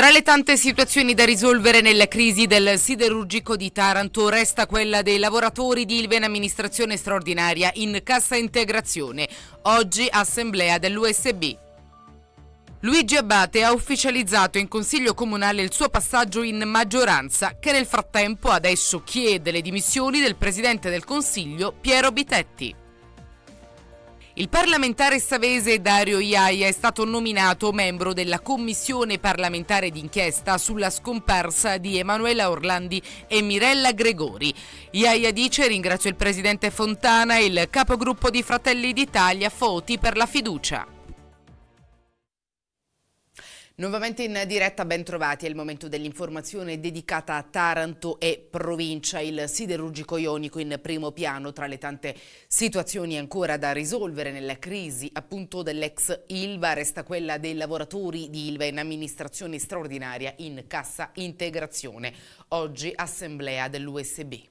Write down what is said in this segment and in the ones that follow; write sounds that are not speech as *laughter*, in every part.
Tra le tante situazioni da risolvere nella crisi del siderurgico di Taranto resta quella dei lavoratori di Ilven Amministrazione Straordinaria in cassa integrazione. Oggi assemblea dell'USB. Luigi Abbate ha ufficializzato in Consiglio Comunale il suo passaggio in maggioranza, che nel frattempo adesso chiede le dimissioni del Presidente del Consiglio Piero Bitetti. Il parlamentare savese Dario Iaia è stato nominato membro della commissione parlamentare d'inchiesta sulla scomparsa di Emanuela Orlandi e Mirella Gregori. Iaia dice ringrazio il presidente Fontana e il capogruppo di Fratelli d'Italia Foti per la fiducia. Nuovamente in diretta, ben trovati, è il momento dell'informazione dedicata a Taranto e provincia, il siderurgico ionico in primo piano tra le tante situazioni ancora da risolvere nella crisi appunto dell'ex Ilva, resta quella dei lavoratori di Ilva in amministrazione straordinaria in cassa integrazione, oggi assemblea dell'USB.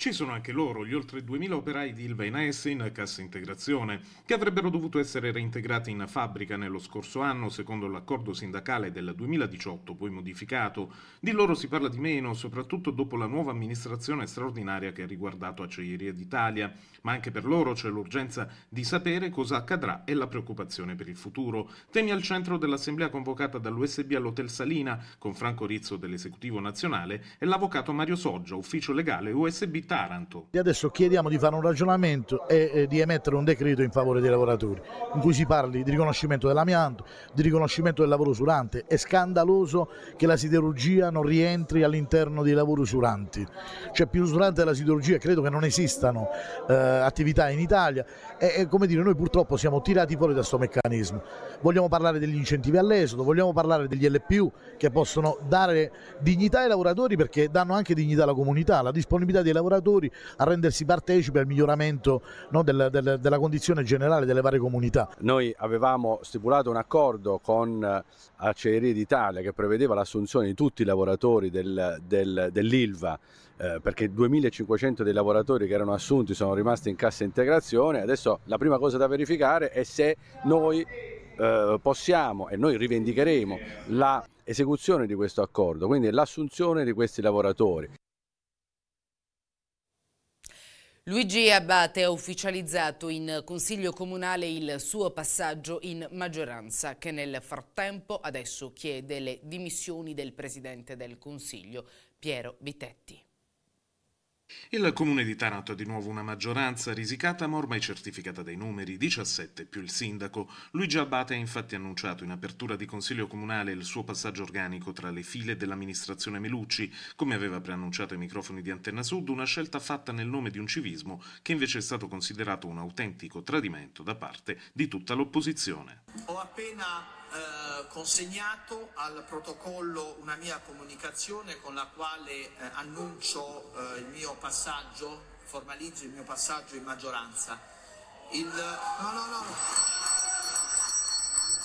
Ci sono anche loro, gli oltre 2000 operai di Ilva in AS in cassa integrazione, che avrebbero dovuto essere reintegrati in fabbrica nello scorso anno secondo l'accordo sindacale del 2018, poi modificato. Di loro si parla di meno, soprattutto dopo la nuova amministrazione straordinaria che ha riguardato Acciaieria d'Italia, ma anche per loro c'è l'urgenza di sapere cosa accadrà e la preoccupazione per il futuro. Temi al centro dell'assemblea convocata dall'USB all'Hotel Salina, con Franco Rizzo dell'Esecutivo nazionale e l'avvocato Mario Soggia, ufficio legale USB Taranto. E adesso chiediamo di fare un ragionamento e, e di emettere un decreto in favore dei lavoratori, in cui si parli di riconoscimento dell'amianto, di riconoscimento del lavoro usurante. È scandaloso che la siderurgia non rientri all'interno dei lavori usuranti. Cioè più usurante della siderurgia credo che non esistano eh, attività in Italia e, come dire noi purtroppo siamo tirati fuori da questo meccanismo. Vogliamo parlare degli incentivi all'esodo, vogliamo parlare degli LPU che possono dare dignità ai lavoratori perché danno anche dignità alla comunità, la disponibilità dei lavoratori lavoratori a rendersi partecipi al miglioramento no, del, del, della condizione generale delle varie comunità. Noi avevamo stipulato un accordo con eh, Acciaierie d'Italia che prevedeva l'assunzione di tutti i lavoratori del, dell'ILVA eh, perché 2500 dei lavoratori che erano assunti sono rimasti in cassa integrazione, adesso la prima cosa da verificare è se noi eh, possiamo e noi rivendicheremo la esecuzione di questo accordo, quindi l'assunzione di questi lavoratori. Luigi Abbate ha ufficializzato in Consiglio Comunale il suo passaggio in maggioranza che nel frattempo adesso chiede le dimissioni del Presidente del Consiglio Piero Vitetti. Il comune di Taranto ha di nuovo una maggioranza risicata ma ormai certificata dai numeri, 17 più il sindaco. Luigi Abate ha infatti annunciato in apertura di consiglio comunale il suo passaggio organico tra le file dell'amministrazione Melucci, come aveva preannunciato ai microfoni di Antenna Sud, una scelta fatta nel nome di un civismo che invece è stato considerato un autentico tradimento da parte di tutta l'opposizione. Ho appena eh, consegnato al protocollo una mia comunicazione con la quale eh, annuncio eh, il mio passaggio, formalizzo il mio passaggio in maggioranza. Il... No, no, no.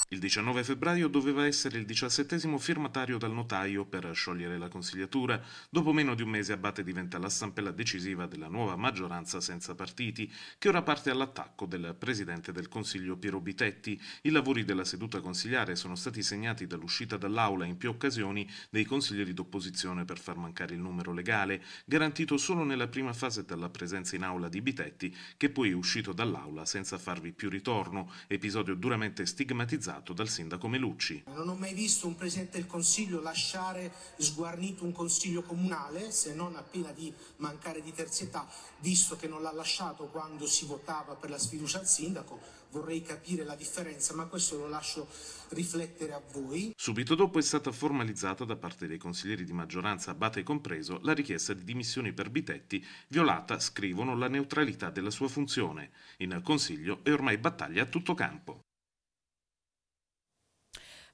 Il 19 febbraio doveva essere il diciassettesimo firmatario dal notaio per sciogliere la consigliatura. Dopo meno di un mese Abate diventa la stampella decisiva della nuova maggioranza senza partiti, che ora parte all'attacco del presidente del Consiglio Piero Bitetti. I lavori della seduta consigliare sono stati segnati dall'uscita dall'aula in più occasioni dei consiglieri d'opposizione per far mancare il numero legale, garantito solo nella prima fase dalla presenza in aula di Bitetti, che poi è uscito dall'aula senza farvi più ritorno, episodio duramente stigmatizzato realizzato dal sindaco Melucci. Non ho mai visto un Presidente del Consiglio lasciare sguarnito un Consiglio comunale, se non appena di mancare di terzietà, visto che non l'ha lasciato quando si votava per la sfiducia al sindaco. Vorrei capire la differenza, ma questo lo lascio riflettere a voi. Subito dopo è stata formalizzata da parte dei consiglieri di maggioranza, Abate compreso, la richiesta di dimissioni per Bitetti, violata, scrivono, la neutralità della sua funzione. In Consiglio è ormai battaglia a tutto campo.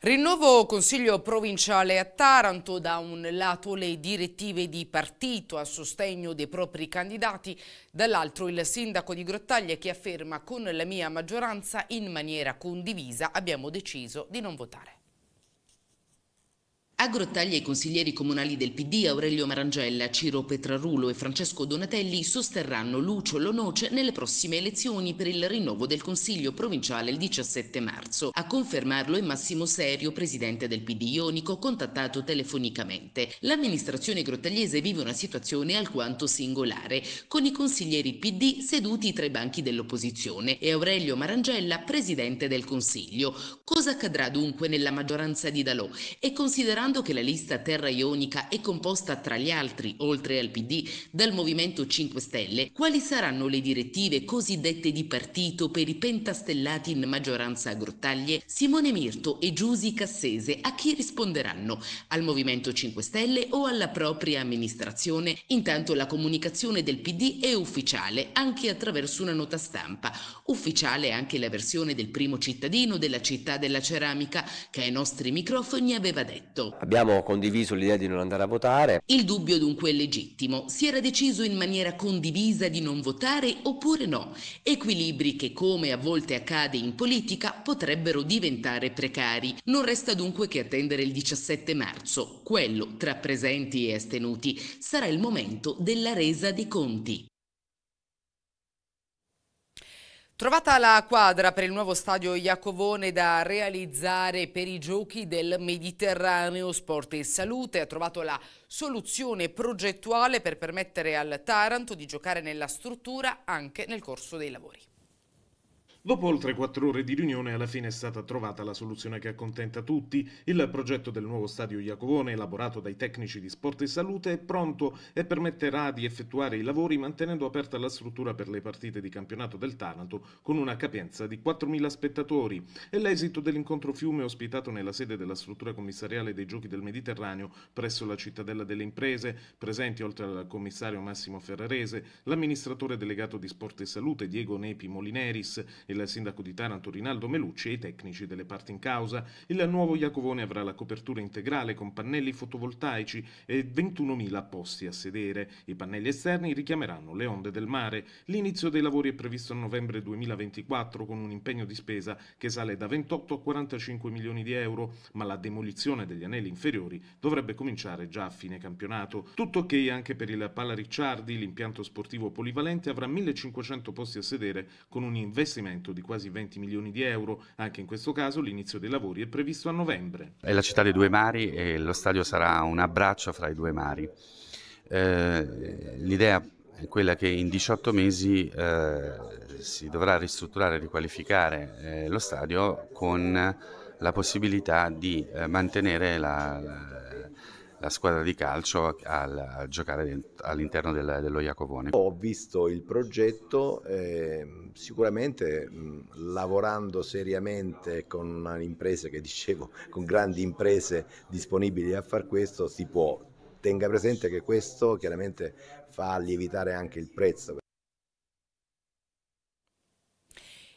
Rinnovo Consiglio provinciale a Taranto, da un lato le direttive di partito a sostegno dei propri candidati, dall'altro il sindaco di Grottaglia che afferma con la mia maggioranza in maniera condivisa abbiamo deciso di non votare. A Grottaglia i consiglieri comunali del PD Aurelio Marangella, Ciro Petrarulo e Francesco Donatelli sosterranno Lucio Lonoce nelle prossime elezioni per il rinnovo del Consiglio provinciale il 17 marzo. A confermarlo è Massimo Serio, presidente del PD Ionico, contattato telefonicamente. L'amministrazione grottagliese vive una situazione alquanto singolare, con i consiglieri PD seduti tra i banchi dell'opposizione e Aurelio Marangella, presidente del Consiglio. Cosa accadrà dunque nella maggioranza di Dalò? E considerando Considerando che la lista terra ionica è composta tra gli altri, oltre al PD, dal Movimento 5 Stelle, quali saranno le direttive cosiddette di partito per i pentastellati in maggioranza a Grottaglie? Simone Mirto e Giusi Cassese a chi risponderanno? Al Movimento 5 Stelle o alla propria amministrazione? Intanto la comunicazione del PD è ufficiale, anche attraverso una nota stampa. Ufficiale anche la versione del primo cittadino della città della ceramica, che ai nostri microfoni aveva detto Abbiamo condiviso l'idea di non andare a votare. Il dubbio dunque è legittimo. Si era deciso in maniera condivisa di non votare oppure no? Equilibri che, come a volte accade in politica, potrebbero diventare precari. Non resta dunque che attendere il 17 marzo. Quello, tra presenti e astenuti, sarà il momento della resa dei conti. Trovata la quadra per il nuovo stadio Iacovone da realizzare per i giochi del Mediterraneo Sport e Salute, ha trovato la soluzione progettuale per permettere al Taranto di giocare nella struttura anche nel corso dei lavori. Dopo oltre quattro ore di riunione, alla fine è stata trovata la soluzione che accontenta tutti. Il progetto del nuovo stadio Iacovone, elaborato dai tecnici di Sport e Salute, è pronto e permetterà di effettuare i lavori mantenendo aperta la struttura per le partite di campionato del Taranto con una capienza di 4.000 spettatori. È l'esito dell'incontro fiume ospitato nella sede della struttura commissariale dei Giochi del Mediterraneo presso la cittadella delle imprese, presenti oltre al commissario Massimo Ferrarese, l'amministratore delegato di Sport e Salute Diego Nepi Molineris il sindaco di Taranto Rinaldo Melucci e i tecnici delle parti in causa. Il nuovo Iacovone avrà la copertura integrale con pannelli fotovoltaici e 21.000 posti a sedere. I pannelli esterni richiameranno le onde del mare. L'inizio dei lavori è previsto a novembre 2024 con un impegno di spesa che sale da 28 a 45 milioni di euro, ma la demolizione degli anelli inferiori dovrebbe cominciare già a fine campionato. Tutto ok anche per il Pala Ricciardi, l'impianto sportivo polivalente avrà 1500 posti a sedere con un investimento investimento di quasi 20 milioni di euro. Anche in questo caso l'inizio dei lavori è previsto a novembre. È la città dei due mari e lo stadio sarà un abbraccio fra i due mari. Eh, l'idea è quella che in 18 mesi eh, si dovrà ristrutturare e riqualificare eh, lo stadio con la possibilità di eh, mantenere la, la la squadra di calcio al, a giocare all'interno del, dello Iacovone. Ho visto il progetto, eh, sicuramente mh, lavorando seriamente con imprese che dicevo, con grandi imprese disponibili a far questo, si può. Tenga presente che questo chiaramente fa lievitare anche il prezzo.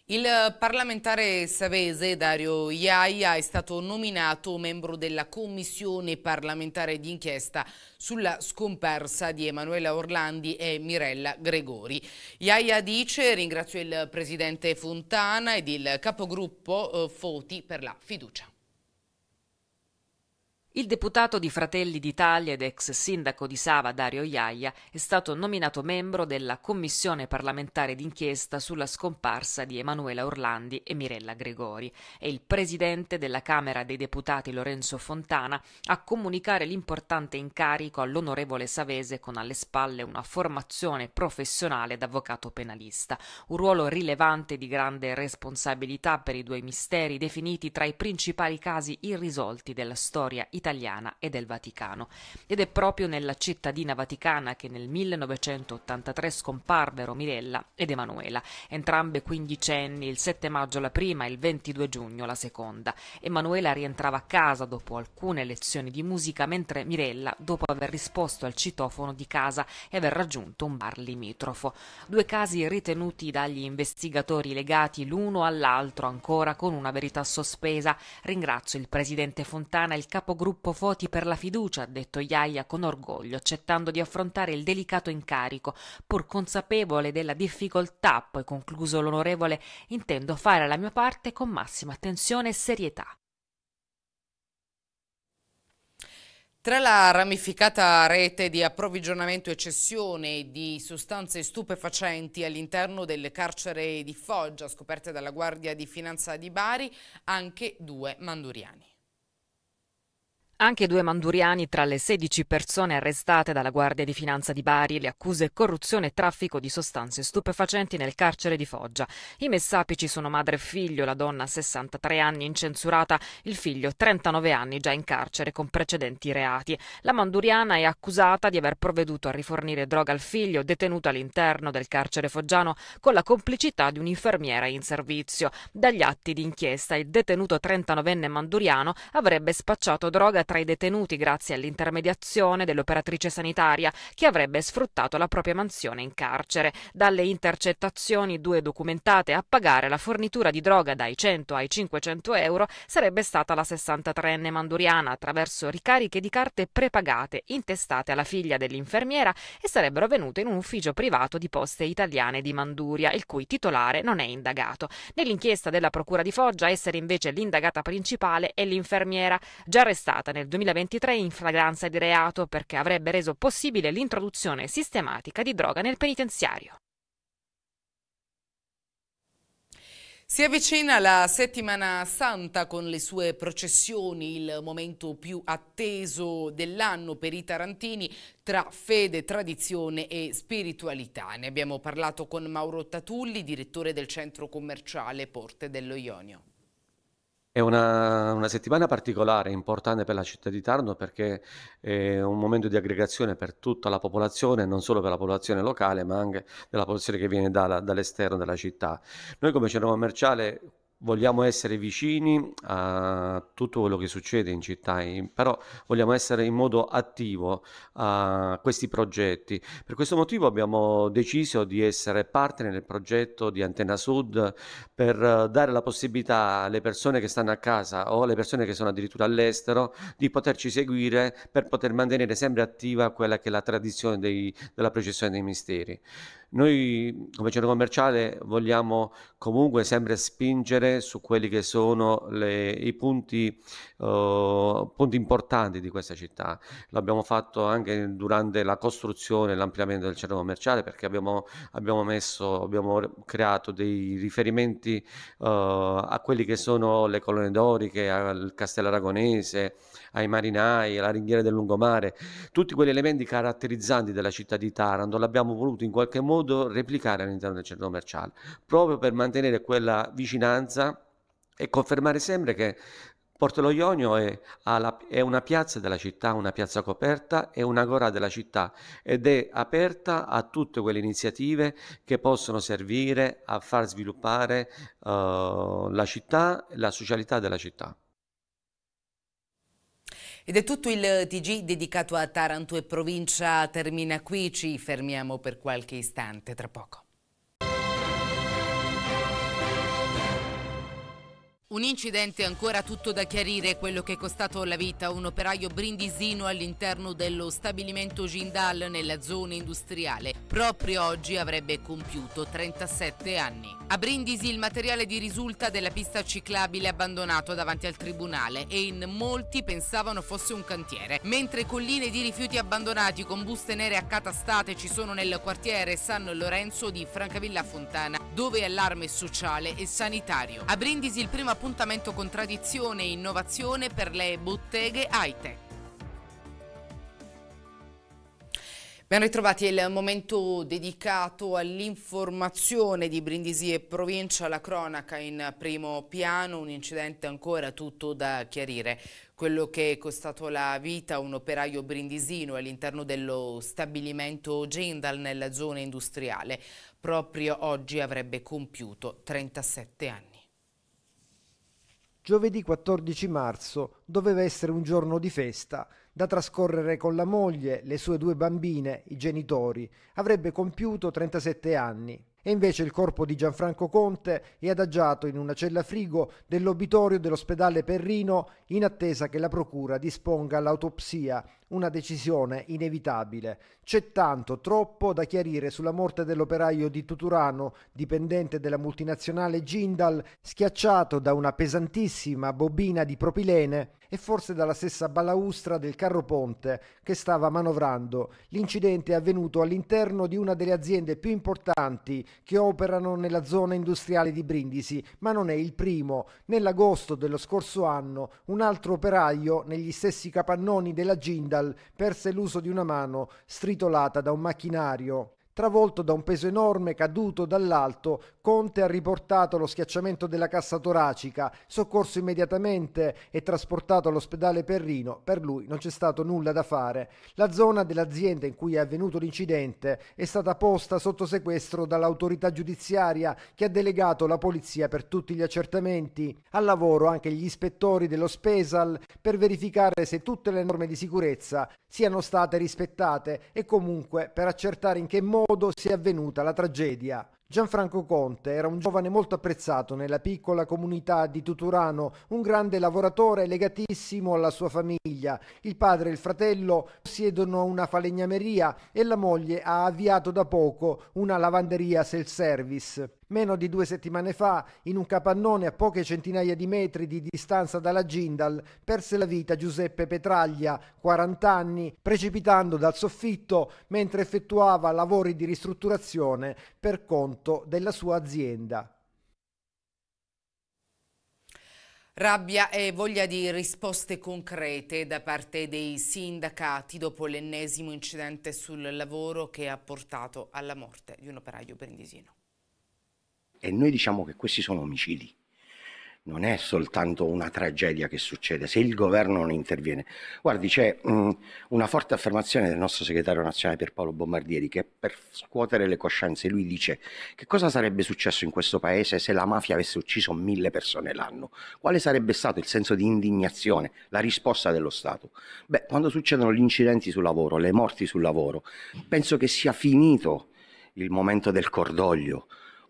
Il parlamentare savese Dario Iaia è stato nominato membro della commissione parlamentare d'inchiesta sulla scomparsa di Emanuela Orlandi e Mirella Gregori. Iaia dice ringrazio il presidente Fontana ed il capogruppo eh, Foti per la fiducia. Il deputato di Fratelli d'Italia ed ex sindaco di Sava Dario Iaia è stato nominato membro della commissione parlamentare d'inchiesta sulla scomparsa di Emanuela Orlandi e Mirella Gregori. E il presidente della Camera dei Deputati Lorenzo Fontana a comunicare l'importante incarico all'onorevole Savese con alle spalle una formazione professionale d'avvocato penalista, un ruolo rilevante di grande responsabilità per i due misteri definiti tra i principali casi irrisolti della storia italiana italiana e del Vaticano. Ed è proprio nella cittadina vaticana che nel 1983 scomparvero Mirella ed Emanuela, entrambe quindicenni, il 7 maggio la prima e il 22 giugno la seconda. Emanuela rientrava a casa dopo alcune lezioni di musica, mentre Mirella, dopo aver risposto al citofono di casa e aver raggiunto un bar limitrofo. Due casi ritenuti dagli investigatori legati l'uno all'altro ancora con una verità sospesa. Ringrazio il presidente Fontana e il capogruppo gruppo voti per la fiducia, ha detto Iaia con orgoglio, accettando di affrontare il delicato incarico, pur consapevole della difficoltà, poi concluso l'onorevole, intendo fare la mia parte con massima attenzione e serietà. Tra la ramificata rete di approvvigionamento e cessione di sostanze stupefacenti all'interno del carcere di Foggia scoperte dalla Guardia di Finanza di Bari, anche due manduriani. Anche due manduriani tra le 16 persone arrestate dalla Guardia di Finanza di Bari, le accuse corruzione e traffico di sostanze stupefacenti nel carcere di Foggia. I messapici sono madre e figlio, la donna 63 anni incensurata, il figlio 39 anni già in carcere con precedenti reati. La manduriana è accusata di aver provveduto a rifornire droga al figlio detenuto all'interno del carcere foggiano con la complicità di un'infermiera in servizio. Dagli atti d'inchiesta il detenuto 39enne manduriano avrebbe spacciato droga tra i detenuti grazie all'intermediazione dell'operatrice sanitaria che avrebbe sfruttato la propria mansione in carcere. Dalle intercettazioni due documentate a pagare la fornitura di droga dai 100 ai 500 euro sarebbe stata la 63enne manduriana attraverso ricariche di carte prepagate intestate alla figlia dell'infermiera e sarebbero avvenute in un ufficio privato di poste italiane di Manduria, il cui titolare non è indagato. Nell'inchiesta della Procura di Foggia essere invece l'indagata principale è l'infermiera, già arrestata nel 2023 in flagranza di reato perché avrebbe reso possibile l'introduzione sistematica di droga nel penitenziario. Si avvicina la settimana santa con le sue processioni, il momento più atteso dell'anno per i tarantini tra fede, tradizione e spiritualità. Ne abbiamo parlato con Mauro Tatulli, direttore del centro commerciale Porte dello Ionio. È una, una, settimana particolare, importante per la città di Taranto perché è un momento di aggregazione per tutta la popolazione, non solo per la popolazione locale, ma anche della popolazione che viene da, dall'esterno della città. Noi come centro commerciale vogliamo essere vicini a tutto quello che succede in città, però vogliamo essere in modo attivo a questi progetti. Per questo motivo abbiamo deciso di essere partner nel progetto di Antenna Sud per dare la possibilità alle persone che stanno a casa o alle persone che sono addirittura all'estero di poterci seguire per poter mantenere sempre attiva quella che è la tradizione dei, della processione dei misteri. Noi come centro commerciale vogliamo comunque sempre spingere su quelli che sono le, i punti, uh, punti, importanti di questa città. L'abbiamo fatto anche durante la costruzione e l'ampliamento del centro commerciale perché abbiamo, abbiamo, messo, abbiamo creato dei riferimenti uh, a quelli che sono le colonne doriche, al castello aragonese, ai marinai, alla ringhiera del lungomare, tutti quegli elementi caratterizzanti della città di Taranto l'abbiamo voluto in qualche modo replicare all'interno del centro commerciale, proprio per mantenere quella vicinanza e confermare sempre che Porto Lo Ionio è, è, una piazza della città, una piazza coperta, è una gora della città ed è aperta a tutte quelle iniziative che possono servire a far sviluppare uh, la città la socialità della città. Ed è tutto il TG dedicato a Taranto e provincia termina qui, ci fermiamo per qualche istante, tra poco. Un incidente ancora tutto da chiarire, quello che è costato la vita a un operaio brindisino all'interno dello stabilimento Gindal nella zona industriale. Proprio oggi avrebbe compiuto 37 anni. A Brindisi il materiale di risulta della pista ciclabile abbandonato davanti al tribunale e in molti pensavano fosse un cantiere. Mentre colline di rifiuti abbandonati con buste nere accatastate ci sono nel quartiere San Lorenzo di Francavilla Fontana, dove allarme sociale e sanitario. A Brindisi il primo appuntamento con tradizione e innovazione per le botteghe high-tech. Ben ritrovati, è il momento dedicato all'informazione di Brindisi e provincia, la cronaca in primo piano, un incidente ancora tutto da chiarire. Quello che è costato la vita a un operaio brindisino all'interno dello stabilimento Gendal nella zona industriale. Proprio oggi avrebbe compiuto 37 anni. Giovedì 14 marzo doveva essere un giorno di festa, da trascorrere con la moglie, le sue due bambine, i genitori. Avrebbe compiuto 37 anni. E invece il corpo di Gianfranco Conte è adagiato in una cella frigo dell'obitorio dell'ospedale Perrino in attesa che la procura disponga l'autopsia una decisione inevitabile. C'è tanto, troppo da chiarire sulla morte dell'operaio di Tuturano, dipendente della multinazionale Gindal, schiacciato da una pesantissima bobina di propilene e forse dalla stessa balaustra del carro ponte che stava manovrando. L'incidente è avvenuto all'interno di una delle aziende più importanti che operano nella zona industriale di Brindisi, ma non è il primo. Nell'agosto dello scorso anno un altro operaio negli stessi capannoni della Gindal perse l'uso di una mano stritolata da un macchinario. Travolto da un peso enorme caduto dall'alto, Conte ha riportato lo schiacciamento della cassa toracica, soccorso immediatamente e trasportato all'ospedale Perrino. Per lui non c'è stato nulla da fare. La zona dell'azienda in cui è avvenuto l'incidente è stata posta sotto sequestro dall'autorità giudiziaria che ha delegato la polizia per tutti gli accertamenti. Al lavoro anche gli ispettori dello Spesal per verificare se tutte le norme di sicurezza siano state rispettate e comunque per accertare in che modo modo sia avvenuta la tragedia. Gianfranco Conte era un giovane molto apprezzato nella piccola comunità di Tuturano, un grande lavoratore legatissimo alla sua famiglia. Il padre e il fratello possiedono una falegnameria e la moglie ha avviato da poco una lavanderia self-service. Meno di due settimane fa, in un capannone a poche centinaia di metri di distanza dalla Gindal, perse la vita Giuseppe Petraglia, 40 anni, precipitando dal soffitto mentre effettuava lavori di ristrutturazione per conto della sua azienda. Rabbia e voglia di risposte concrete da parte dei sindacati dopo l'ennesimo incidente sul lavoro che ha portato alla morte di un operaio brindisino. E noi diciamo che questi sono omicidi. Non è soltanto una tragedia che succede se il governo non interviene. Guardi, c'è mh, una forte affermazione del nostro segretario nazionale Pierpaolo Bombardieri che per scuotere le coscienze lui dice che cosa sarebbe successo in questo paese se la mafia avesse ucciso mille persone l'anno? Quale sarebbe stato il senso di indignazione, la risposta dello Stato? Beh, quando succedono gli incidenti sul lavoro, le morti sul lavoro, penso che sia finito il momento del cordoglio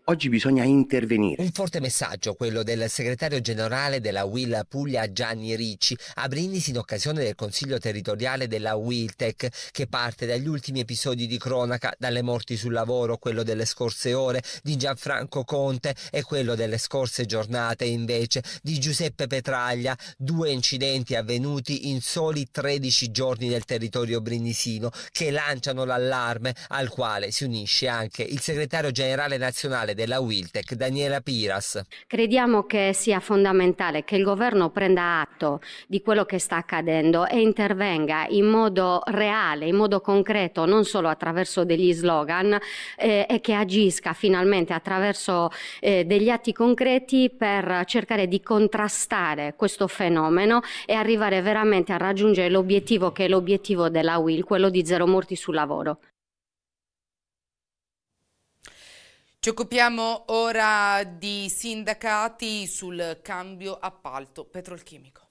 Oggi bisogna intervenire. Un forte messaggio, quello del segretario generale della WIL Puglia Gianni Ricci a Brindisi in occasione del Consiglio territoriale della WILTEC che parte dagli ultimi episodi di cronaca, dalle morti sul lavoro, quello delle scorse ore di Gianfranco Conte e quello delle scorse giornate invece di Giuseppe Petraglia, due incidenti avvenuti in soli 13 giorni nel territorio brindisino che lanciano l'allarme al quale si unisce anche il segretario generale nazionale della Wiltec, Daniela Piras. Crediamo che sia fondamentale che il governo prenda atto di quello che sta accadendo e intervenga in modo reale, in modo concreto, non solo attraverso degli slogan eh, e che agisca finalmente attraverso eh, degli atti concreti per cercare di contrastare questo fenomeno e arrivare veramente a raggiungere l'obiettivo che è l'obiettivo della WIL, quello di zero morti sul lavoro. Ci occupiamo ora di sindacati sul cambio appalto petrolchimico.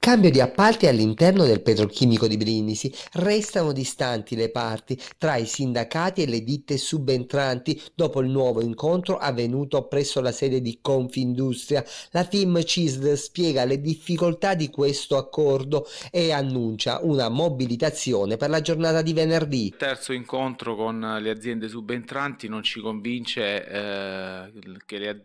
Cambio di appalti all'interno del petrolchimico di Brindisi. Restano distanti le parti tra i sindacati e le ditte subentranti dopo il nuovo incontro avvenuto presso la sede di Confindustria. La team CISD spiega le difficoltà di questo accordo e annuncia una mobilitazione per la giornata di venerdì. Il terzo incontro con le aziende subentranti non ci convince eh, che eh,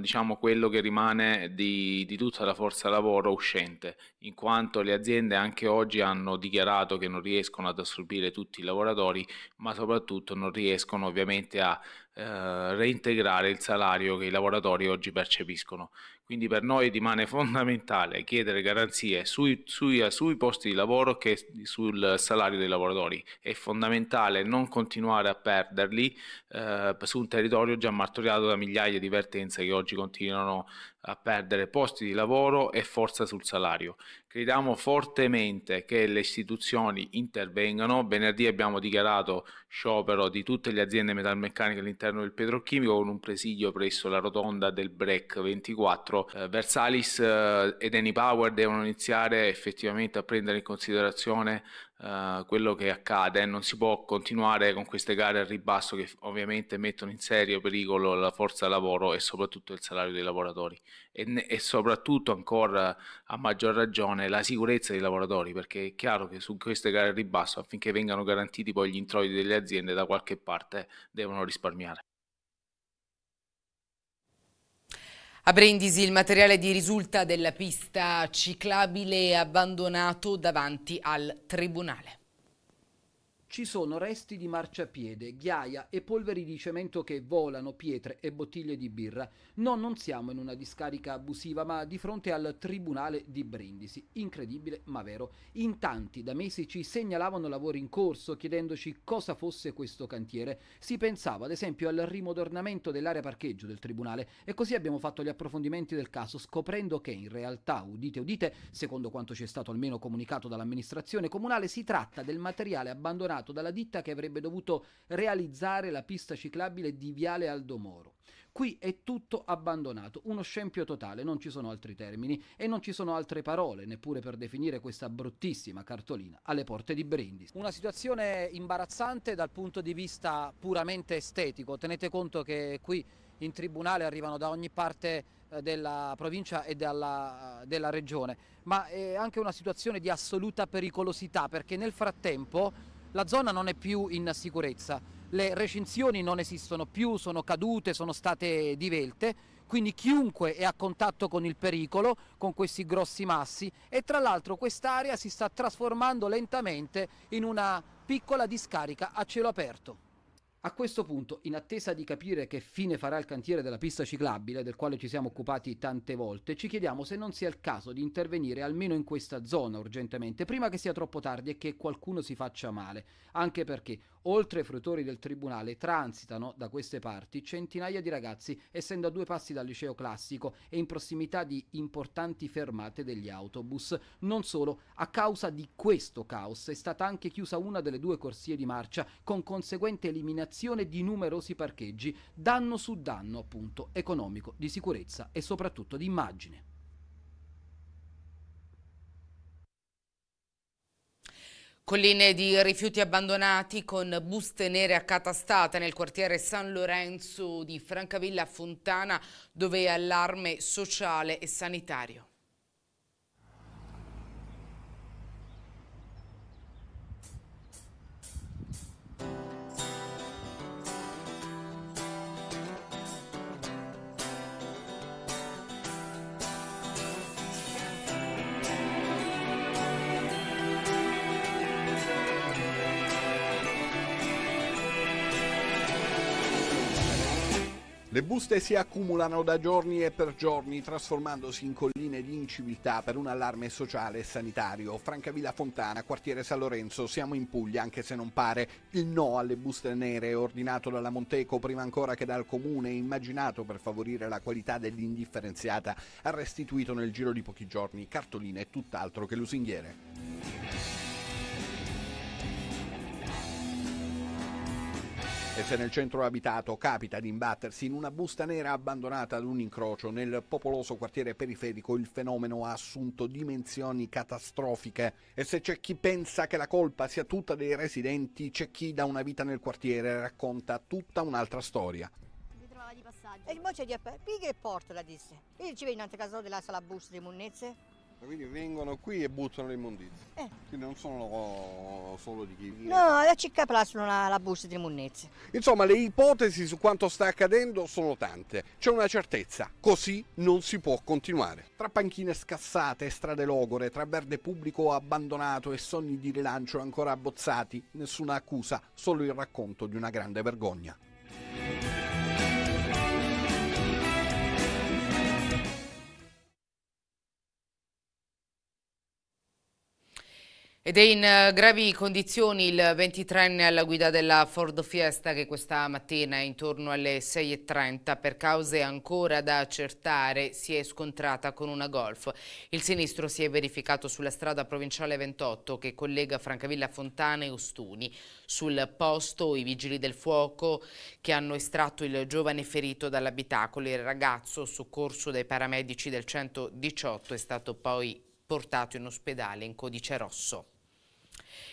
diciamo quello che rimane di, di tutta la forza lavoro uscente in quanto le aziende anche oggi hanno dichiarato che non riescono ad assorbire tutti i lavoratori, ma soprattutto non riescono ovviamente a eh, reintegrare il salario che i lavoratori oggi percepiscono. Quindi per noi rimane fondamentale chiedere garanzie sui, sui, sui, posti di lavoro che sul salario dei lavoratori. È fondamentale non continuare a perderli eh, su un territorio già martoriato da migliaia di vertenze che oggi continuano a perdere posti di lavoro e forza sul salario. Crediamo fortemente che le istituzioni intervengano. Venerdì abbiamo dichiarato sciopero di tutte le aziende metalmeccaniche all'interno del petrolchimico con un presidio presso la rotonda del BREC 24. Eh, Versalis eh, ed Eni Power devono iniziare effettivamente a prendere in considerazione uh, quello che accade, non si può continuare con queste gare al ribasso che ovviamente mettono in serio pericolo la forza lavoro e soprattutto il salario dei lavoratori e, ne, e soprattutto ancora a maggior ragione la sicurezza dei lavoratori perché è chiaro che su queste gare al ribasso affinché vengano garantiti poi gli introiti delle aziende da qualche parte devono risparmiare. A Brindisi il materiale di risulta della pista ciclabile abbandonato davanti al tribunale. Ci sono resti di marciapiede, ghiaia e polveri di cemento che volano, pietre e bottiglie di birra. No, non siamo in una discarica abusiva, ma di fronte al tribunale di Brindisi. Incredibile, ma vero. In tanti da mesi ci segnalavano lavori in corso, chiedendoci cosa fosse questo cantiere. Si pensava, ad esempio, al rimodernamento dell'area parcheggio del tribunale e così abbiamo fatto gli approfondimenti del caso, scoprendo che in realtà, udite udite, secondo quanto ci è stato almeno comunicato dall'amministrazione comunale, si tratta del materiale abbandonato dalla ditta che avrebbe dovuto realizzare la pista ciclabile di Viale Aldomoro. Qui è tutto abbandonato, uno scempio totale, non ci sono altri termini e non ci sono altre parole neppure per definire questa bruttissima cartolina alle porte di Brindisi. Una situazione imbarazzante dal punto di vista puramente estetico, tenete conto che qui in tribunale arrivano da ogni parte eh, della provincia e della, della regione, ma è anche una situazione di assoluta pericolosità perché nel frattempo la zona non è più in sicurezza, le recinzioni non esistono più, sono cadute, sono state divelte, quindi chiunque è a contatto con il pericolo, con questi grossi massi. E tra l'altro quest'area si sta trasformando lentamente in una piccola discarica a cielo aperto. A questo punto, in attesa di capire che fine farà il cantiere della pista ciclabile, del quale ci siamo occupati tante volte, ci chiediamo se non sia il caso di intervenire almeno in questa zona urgentemente, prima che sia troppo tardi e che qualcuno si faccia male, anche perché Oltre ai fruitori del tribunale transitano da queste parti centinaia di ragazzi, essendo a due passi dal liceo classico e in prossimità di importanti fermate degli autobus. Non solo, a causa di questo caos è stata anche chiusa una delle due corsie di marcia, con conseguente eliminazione di numerosi parcheggi, danno su danno appunto economico, di sicurezza e soprattutto di immagine. Colline di rifiuti abbandonati con buste nere accatastate nel quartiere San Lorenzo di Francavilla Fontana dove è allarme sociale e sanitario. Le buste si accumulano da giorni e per giorni, trasformandosi in colline di inciviltà per un allarme sociale e sanitario. Francavilla Fontana, quartiere San Lorenzo, siamo in Puglia, anche se non pare. Il no alle buste nere, ordinato dalla Monteco prima ancora che dal comune, immaginato per favorire la qualità dell'indifferenziata, ha restituito nel giro di pochi giorni cartoline tutt'altro che lusinghiere. E se nel centro abitato capita di imbattersi in una busta nera abbandonata ad un incrocio nel popoloso quartiere periferico, il fenomeno ha assunto dimensioni catastrofiche. E se c'è chi pensa che la colpa sia tutta dei residenti, c'è chi da una vita nel quartiere racconta tutta un'altra storia. E il moce di Pighe e Porto la disse. Io ci vedo in casa della sala busta di Munnezze quindi vengono qui e buttano le immondizie. Eh. Quindi non sono solo di chi No, la cicca plasmano la, la busta di immondizie. Insomma, le ipotesi su quanto sta accadendo sono tante. C'è una certezza, così non si può continuare. Tra panchine scassate, strade logore, tra verde pubblico abbandonato e sogni di rilancio ancora abbozzati, nessuna accusa, solo il racconto di una grande vergogna. Ed è in eh, gravi condizioni il 23enne alla guida della Ford Fiesta che questa mattina intorno alle 6.30 per cause ancora da accertare si è scontrata con una Golf. Il sinistro si è verificato sulla strada provinciale 28 che collega Francavilla Fontana e Ostuni. Sul posto i vigili del fuoco che hanno estratto il giovane ferito dall'abitacolo. Il ragazzo soccorso dai paramedici del 118 è stato poi portato in ospedale in codice rosso.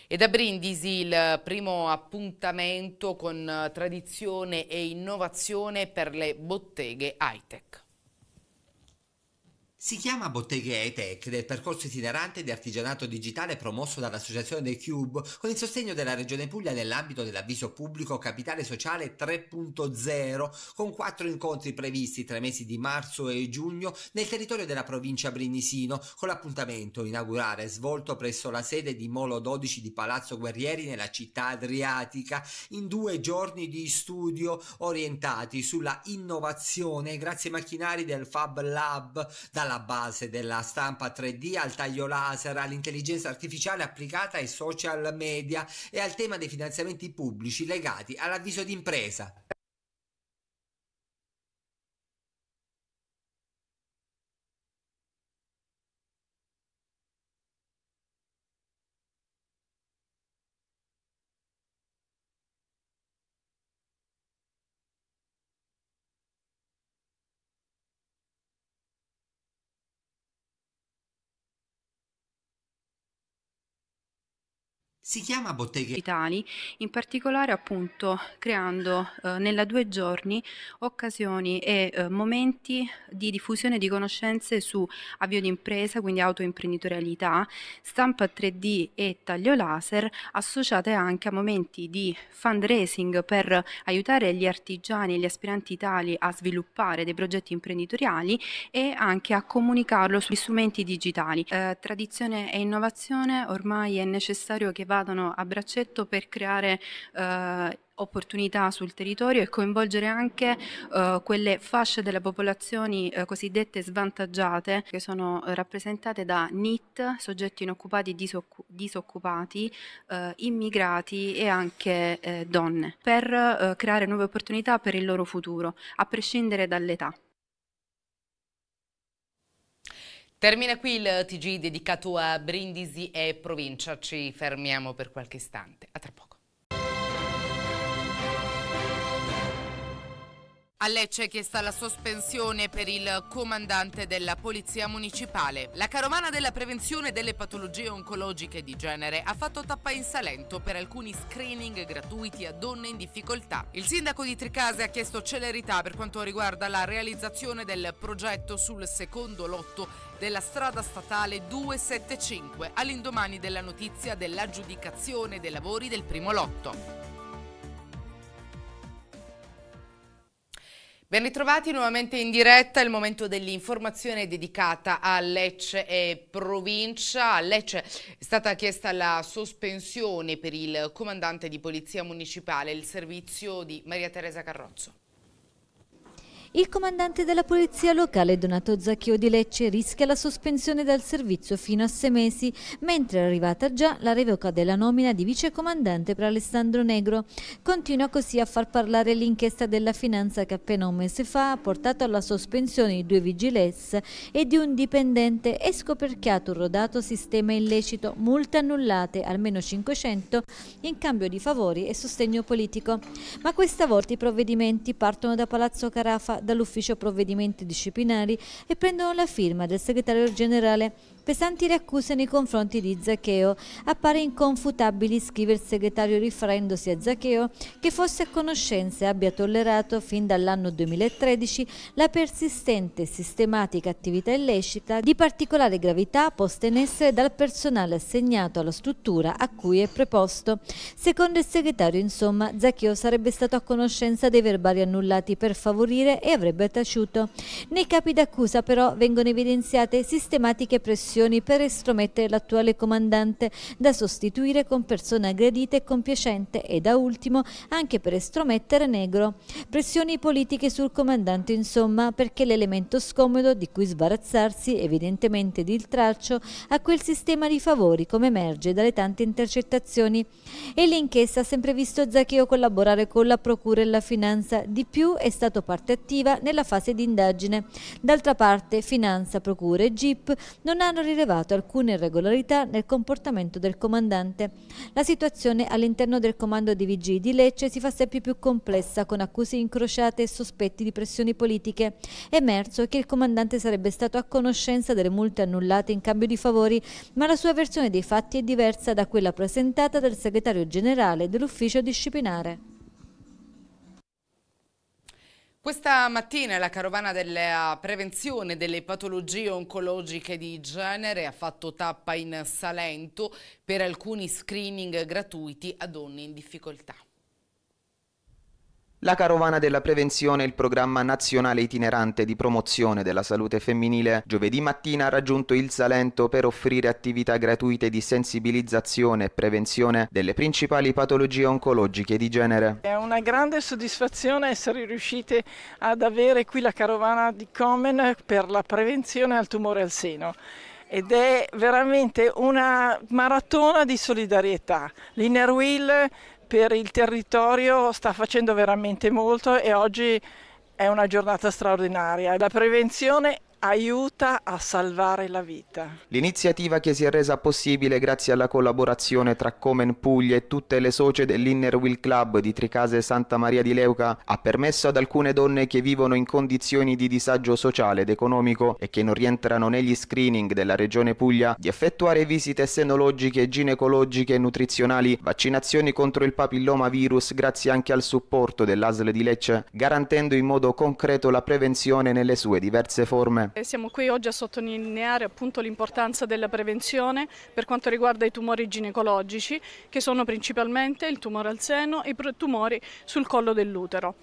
E da Brindisi il primo appuntamento con tradizione e innovazione per le botteghe high-tech. Si chiama Botteghe E-Tech del percorso itinerante di artigianato digitale promosso dall'Associazione The Cube con il sostegno della Regione Puglia nell'ambito dell'avviso pubblico Capitale Sociale 3.0 con quattro incontri previsti tra i mesi di marzo e giugno nel territorio della provincia Brindisino con l'appuntamento inaugurale svolto presso la sede di Molo 12 di Palazzo Guerrieri nella città adriatica in due giorni di studio orientati sulla innovazione grazie ai macchinari del Fab Lab dalla dalla base della stampa 3D al taglio laser, all'intelligenza artificiale applicata ai social media e al tema dei finanziamenti pubblici legati all'avviso d'impresa. Si chiama Botteghe digitali, in particolare appunto creando eh, nella due giorni occasioni e eh, momenti di diffusione di conoscenze su avvio di impresa, quindi autoimprenditorialità, stampa 3D e taglio laser, associate anche a momenti di fundraising per aiutare gli artigiani e gli aspiranti tali a sviluppare dei progetti imprenditoriali e anche a comunicarlo sugli strumenti digitali. Eh, tradizione e innovazione ormai è necessario che vadano a braccetto per creare eh, opportunità sul territorio e coinvolgere anche eh, quelle fasce delle popolazioni eh, cosiddette svantaggiate che sono rappresentate da NIT, soggetti inoccupati, disoccu- disoccupati, eh, immigrati e anche eh, donne, per eh, creare nuove opportunità per il loro futuro, a prescindere dall'età. Termina qui il TG dedicato a Brindisi e provincia. Ci fermiamo per qualche istante. A tra poco. A Lecce è chiesta la sospensione per il comandante della Polizia Municipale. La caromana della prevenzione delle patologie oncologiche di genere ha fatto tappa in Salento per alcuni screening gratuiti a donne in difficoltà. Il sindaco di Tricase ha chiesto celerità per quanto riguarda la realizzazione del progetto sul secondo lotto della strada statale 275 all'indomani della notizia dell'aggiudicazione dei lavori del primo lotto. Ben ritrovati nuovamente in diretta, il momento dell'informazione dedicata a Lecce e provincia. A Lecce è stata chiesta la sospensione per il comandante di polizia municipale, il servizio di Maria Teresa Carrozzo. Il comandante della polizia locale Donato Zacchio di Lecce rischia la sospensione dal servizio fino a sei mesi, mentre è arrivata già la revoca della nomina di vicecomandante per Alessandro Negro. Continua così a far parlare l'inchiesta della finanza che appena un mese fa ha portato alla sospensione di due vigiles e di un dipendente e scoperchiato un rodato sistema illecito, multe annullate, almeno 500, in cambio di favori e sostegno politico. Ma questa volta i provvedimenti partono da Palazzo Carafa dall'ufficio provvedimenti disciplinari e prendono la firma del segretario generale Pesanti le accuse nei confronti di Zaccheo. Appare inconfutabile, scrive il segretario riferendosi a Zaccheo, che fosse a conoscenza e abbia tollerato fin dall'anno 2013 la persistente e sistematica attività illecita di particolare gravità posta in essere dal personale assegnato alla struttura a cui è preposto. Secondo il segretario, insomma, Zaccheo sarebbe stato a conoscenza dei verbali annullati per favorire e avrebbe taciuto. Nei capi d'accusa però vengono evidenziate sistematiche pressioni pressioni per estromettere l'attuale comandante da sostituire con persona aggredita e compiacente e da ultimo anche per estromettere Negro. Pressioni politiche sul comandante insomma perché l'elemento scomodo di cui sbarazzarsi evidentemente di il traccio a quel sistema di favori come emerge dalle tante intercettazioni e l'inchiesta ha sempre visto Zaccheo collaborare con la procura e la finanza di più è stato parte attiva nella fase di indagine. D'altra parte, Finanza, Procure e GIP non hanno rilevato alcune irregolarità nel comportamento del comandante. La situazione all'interno del comando di VG di Lecce si fa sempre più complessa con accuse incrociate e sospetti di pressioni politiche. È emerso che il comandante sarebbe stato a conoscenza delle multe annullate in cambio di favori, ma la sua versione dei fatti è diversa da quella presentata dal segretario generale dell'ufficio disciplinare. Questa mattina la carovana della prevenzione delle patologie oncologiche di genere ha fatto tappa in Salento per alcuni screening gratuiti a donne in difficoltà. La Carovana della Prevenzione, il programma nazionale itinerante di promozione della salute femminile, giovedì mattina ha raggiunto il Salento per offrire attività gratuite di sensibilizzazione e prevenzione delle principali patologie oncologiche di genere. È una grande soddisfazione essere riuscite ad avere qui la Carovana di Comen per la prevenzione al tumore al seno ed è veramente una maratona di solidarietà. L'Inner Wheel per il territorio sta facendo veramente molto e oggi è una giornata straordinaria. La prevenzione aiuta a salvare la vita. L'iniziativa che si è resa possibile grazie alla collaborazione tra Comen Puglia e tutte le socie dell'Inner Wheel Club di Tricase Santa Maria di Leuca ha permesso ad alcune donne che vivono in condizioni di disagio sociale ed economico e che non rientrano negli screening della regione Puglia di effettuare visite senologiche, ginecologiche, nutrizionali, vaccinazioni contro il papilloma virus grazie anche al supporto dell'ASL di Lecce, garantendo in modo concreto la prevenzione nelle sue diverse forme. Siamo qui oggi a sottolineare appunto l'importanza della prevenzione per quanto riguarda i tumori ginecologici, che sono principalmente il tumore al seno e i tumori sul collo dell'utero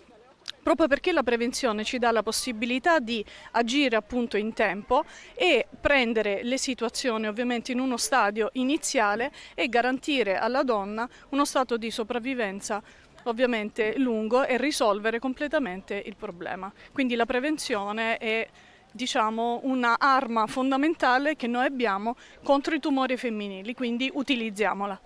proprio perché la prevenzione ci dà la possibilità di agire appunto in tempo e prendere le situazioni ovviamente in uno stadio iniziale e garantire alla donna uno stato di sopravvivenza ovviamente lungo e risolvere completamente il problema. Quindi la prevenzione è diciamo, una arma fondamentale che noi abbiamo contro i tumori femminili, quindi utilizziamola.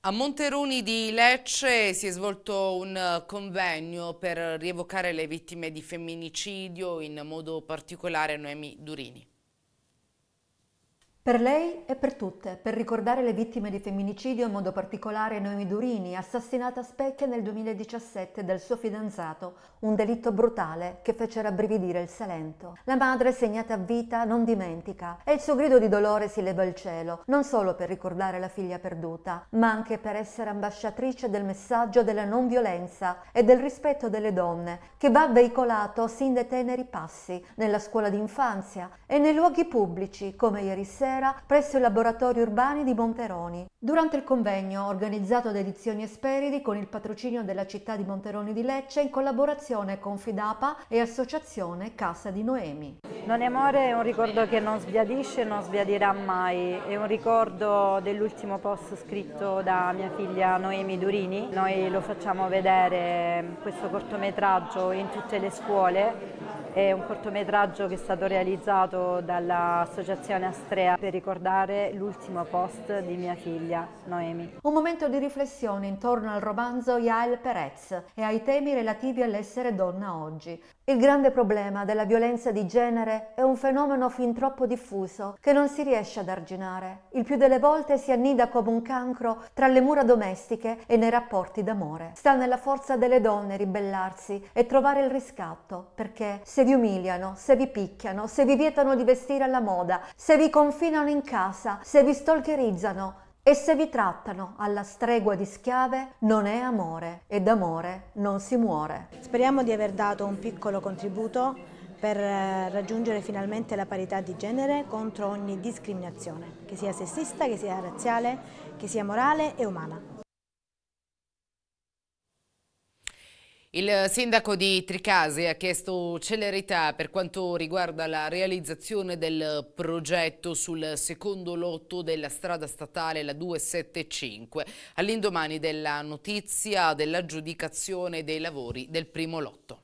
A Monteroni di Lecce si è svolto un convegno per rievocare le vittime di femminicidio, in modo particolare Noemi Durini. Per lei e per tutte, per ricordare le vittime di femminicidio, in modo particolare Noemi Durini, assassinata a Specchia nel 2017 dal suo fidanzato, un delitto brutale che fece rabbrividire il Salento. La madre, segnata a vita, non dimentica e il suo grido di dolore si leva al cielo, non solo per ricordare la figlia perduta, ma anche per essere ambasciatrice del messaggio della non violenza e del rispetto delle donne, che va veicolato sin dai teneri passi, nella scuola d'infanzia e nei luoghi pubblici, come ieri sera presso i laboratori urbani di Monteroni. Durante il convegno organizzato da Edizioni Esperidi con il patrocinio della città di Monteroni di Lecce in collaborazione con Fidapa e Associazione Casa di Noemi. Non è amore è un ricordo che non sbiadisce e non sbiadirà mai, è un ricordo dell'ultimo post scritto da mia figlia Noemi Durini. Noi lo facciamo vedere questo cortometraggio in tutte le scuole è un cortometraggio che è stato realizzato dall'associazione Astrea per ricordare l'ultimo post di mia figlia, Noemi. Un momento di riflessione intorno al romanzo Yael Perez e ai temi relativi all'essere donna oggi. Il grande problema della violenza di genere è un fenomeno fin troppo diffuso che non si riesce ad arginare. Il più delle volte si annida come un cancro tra le mura domestiche e nei rapporti d'amore. Sta nella forza delle donne ribellarsi e trovare il riscatto, perché se vi umiliano, se vi picchiano, se vi vietano di vestire alla moda, se vi confinano in casa, se vi stalkerizzano, e se vi trattano alla stregua di schiave non è amore e d'amore non si muore. Speriamo di aver dato un piccolo contributo per eh, raggiungere finalmente la parità di genere contro ogni discriminazione, che sia sessista, che sia razziale, che sia morale e umana. Il sindaco di Tricase ha chiesto celerità per quanto riguarda la realizzazione del progetto sul secondo lotto della strada statale la 275 all'indomani della notizia dell'aggiudicazione dei lavori del primo lotto.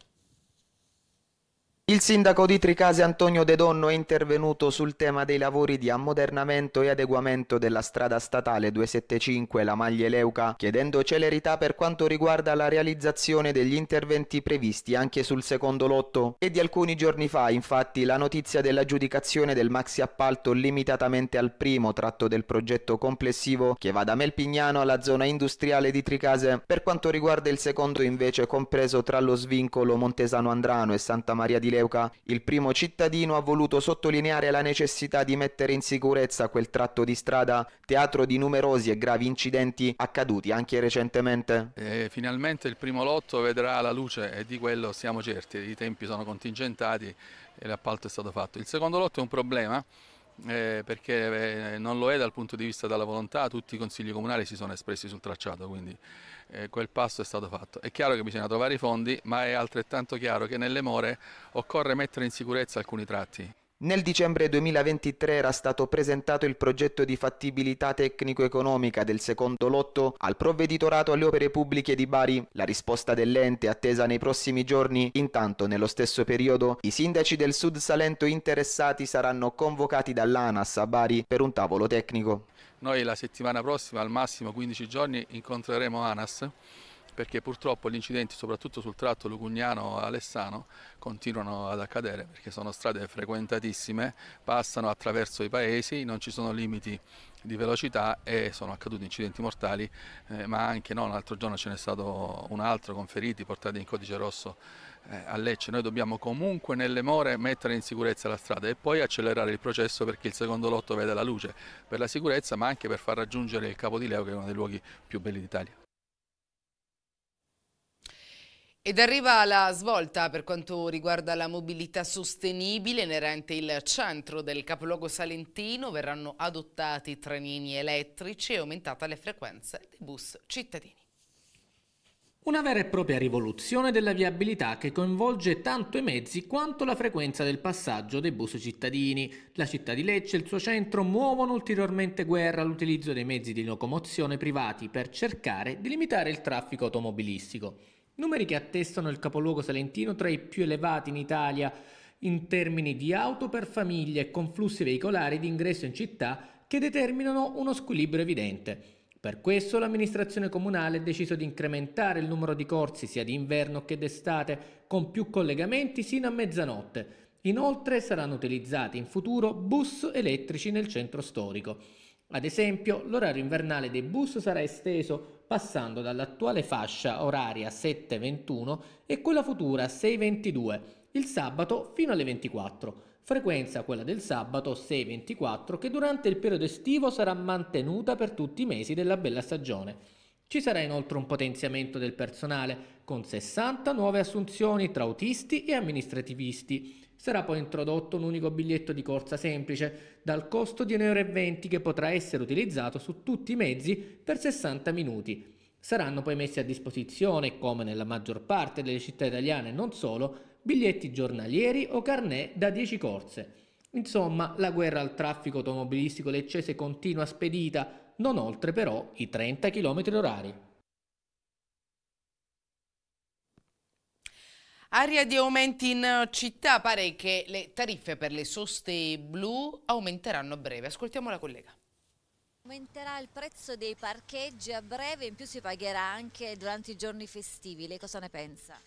Il sindaco di Tricase Antonio De Donno è intervenuto sul tema dei lavori di ammodernamento e adeguamento della strada statale 275 La Maglie Leuca, chiedendo celerità per quanto riguarda la realizzazione degli interventi previsti anche sul secondo lotto. E di alcuni giorni fa, infatti, la notizia dell'aggiudicazione del maxi appalto limitatamente al primo tratto del progetto complessivo che va da Melpignano alla zona industriale di Tricase. Per quanto riguarda il secondo invece compreso tra lo svincolo Montesano Andrano e Santa Maria di Leuca, il primo cittadino ha voluto sottolineare la necessità di mettere in sicurezza quel tratto di strada, teatro di numerosi e gravi incidenti accaduti anche recentemente. E finalmente il primo lotto vedrà la luce e di quello siamo certi, i tempi sono contingentati e l'appalto è stato fatto. Il secondo lotto è un problema eh, perché eh, non lo è dal punto di vista della volontà, tutti i consigli comunali si sono espressi sul tracciato, quindi eh, quel passo è stato fatto. È chiaro che bisogna trovare i fondi, ma è altrettanto chiaro che nelle more occorre mettere in sicurezza alcuni tratti. Nel dicembre 2023 era stato presentato il progetto di fattibilità tecnico-economica del secondo lotto al provveditorato alle opere pubbliche di Bari. La risposta dell'ente attesa nei prossimi giorni. Intanto, nello stesso periodo, i sindaci del Sud Salento interessati saranno convocati dall'ANAS a Bari per un tavolo tecnico. Noi la settimana prossima, al massimo 15 giorni, incontreremo ANAS perché purtroppo gli incidenti soprattutto sul tratto Lucugnano-Alessano continuano ad accadere perché sono strade frequentatissime, passano attraverso i paesi, non ci sono limiti di velocità e sono accaduti incidenti mortali, eh, ma anche no, l'altro giorno ce n'è stato un altro con feriti portati in codice rosso eh, a Lecce. Noi dobbiamo comunque nelle more mettere in sicurezza la strada e poi accelerare il processo perché il secondo lotto vede la luce per la sicurezza ma anche per far raggiungere il Capo di Leo che è uno dei luoghi più belli d'Italia. Ed arriva la svolta per quanto riguarda la mobilità sostenibile inerente il centro del capoluogo salentino. Verranno adottati trenini elettrici e aumentate le frequenze dei bus cittadini. Una vera e propria rivoluzione della viabilità che coinvolge tanto i mezzi quanto la frequenza del passaggio dei bus cittadini. La città di Lecce e il suo centro muovono ulteriormente guerra all'utilizzo dei mezzi di locomozione privati per cercare di limitare il traffico automobilistico. Numeri che attestano il capoluogo salentino tra i più elevati in Italia in termini di auto per famiglie e con flussi veicolari di ingresso in città che determinano uno squilibrio evidente. Per questo l'amministrazione comunale ha deciso di incrementare il numero di corsi sia d'inverno che d'estate con più collegamenti sino a mezzanotte. Inoltre saranno utilizzati in futuro bus elettrici nel centro storico. Ad esempio, l'orario invernale dei bus sarà esteso passando dall'attuale fascia oraria 7.21 e quella futura 6.22, il sabato fino alle 24. Frequenza quella del sabato 6.24 che durante il periodo estivo sarà mantenuta per tutti i mesi della bella stagione. Ci sarà inoltre un potenziamento del personale con 60 nuove assunzioni tra autisti e amministrativisti Sarà poi introdotto un unico biglietto di corsa semplice, dal costo di 1,20 euro che potrà essere utilizzato su tutti i mezzi per 60 minuti. Saranno poi messi a disposizione, come nella maggior parte delle città italiane e non solo, biglietti giornalieri o carnet da 10 corse. Insomma, la guerra al traffico automobilistico leccese continua spedita, non oltre però i 30 km orari. Aria di aumenti in città, pare che le tariffe per le soste blu aumenteranno a breve. Ascoltiamo la collega. Aumenterà il prezzo dei parcheggi a breve, in più si pagherà anche durante i giorni festivi. Lei cosa ne pensa?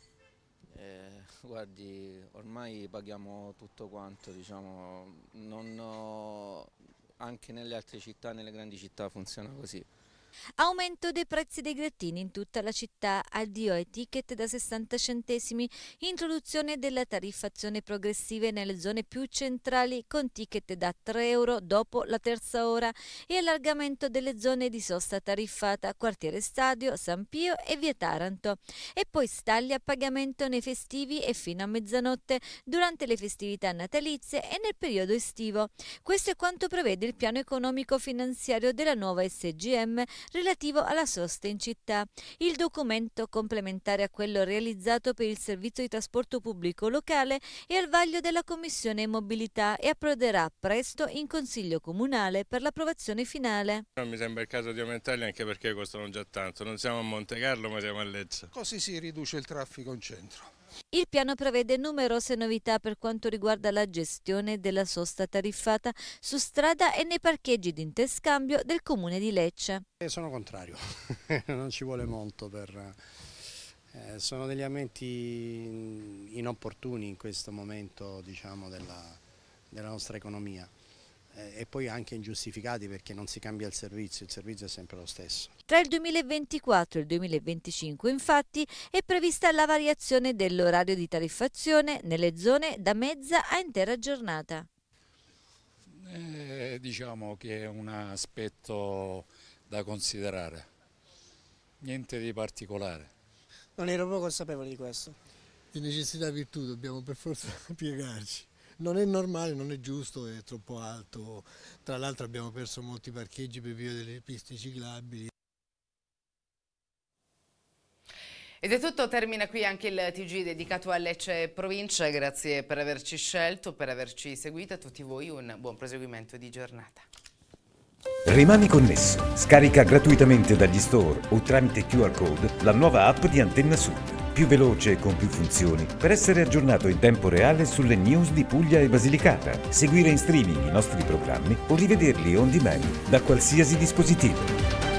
Eh, guardi, ormai paghiamo tutto quanto, diciamo, non, anche nelle altre città, nelle grandi città funziona così. Aumento dei prezzi dei grattini in tutta la città, addio ai ticket da 60 centesimi, introduzione della tariffazione progressiva nelle zone più centrali con ticket da 3 euro dopo la terza ora e allargamento delle zone di sosta tariffata, quartiere Stadio, San Pio e via Taranto. E poi stagli a pagamento nei festivi e fino a mezzanotte durante le festività natalizie e nel periodo estivo. Questo è quanto prevede il piano economico finanziario della nuova SGM relativo alla sosta in città. Il documento, complementare a quello realizzato per il servizio di trasporto pubblico locale, è al vaglio della Commissione Mobilità e approderà presto in Consiglio Comunale per l'approvazione finale. Non mi sembra il caso di aumentarli anche perché costano già tanto. Non siamo a Monte Carlo ma siamo a Lecce. Così si riduce il traffico in centro. Il piano prevede numerose novità per quanto riguarda la gestione della sosta tariffata su strada e nei parcheggi di interscambio del comune di Lecce. Eh, sono contrario, *laughs* non ci vuole molto per... Eh, sono degli aumenti inopportuni in questo momento diciamo, della, della nostra economia e poi anche ingiustificati perché non si cambia il servizio, il servizio è sempre lo stesso. Tra il 2024 e il 2025 infatti è prevista la variazione dell'orario di tariffazione nelle zone da mezza a intera giornata. Eh, diciamo che è un aspetto da considerare, niente di particolare. Non ero proprio consapevole di questo. Di necessità virtù dobbiamo per forza *laughs* piegarci non è normale, non è giusto, è troppo alto. Tra l'altro abbiamo perso molti parcheggi per via delle piste ciclabili. Ed è tutto, termina qui anche il TG dedicato a Lecce Provincia, grazie per averci scelto, per averci seguito, a tutti voi un buon proseguimento di giornata. Rimani connesso, scarica gratuitamente dagli store o tramite QR code la nuova app di Antenna Sud più veloce e con più funzioni per essere aggiornato in tempo reale sulle news di Puglia e Basilicata, seguire in streaming i nostri programmi o rivederli on demand da qualsiasi dispositivo.